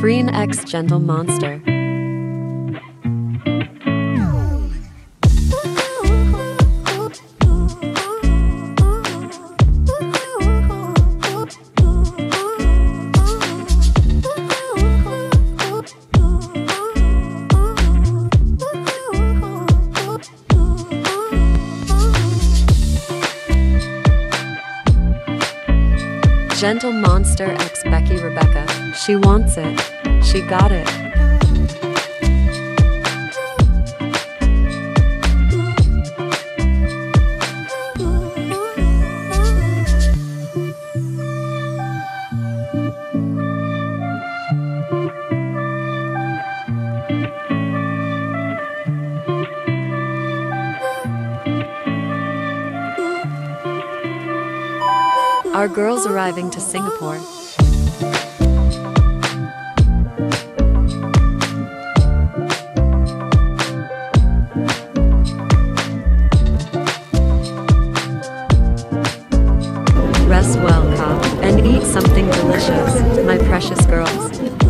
Freen X Gentle Monster. Gentle Monster X Becky Rebecca. She wants it. She got it. Our girls arriving to Singapore. Rest well, cop, and eat something delicious, my precious girls.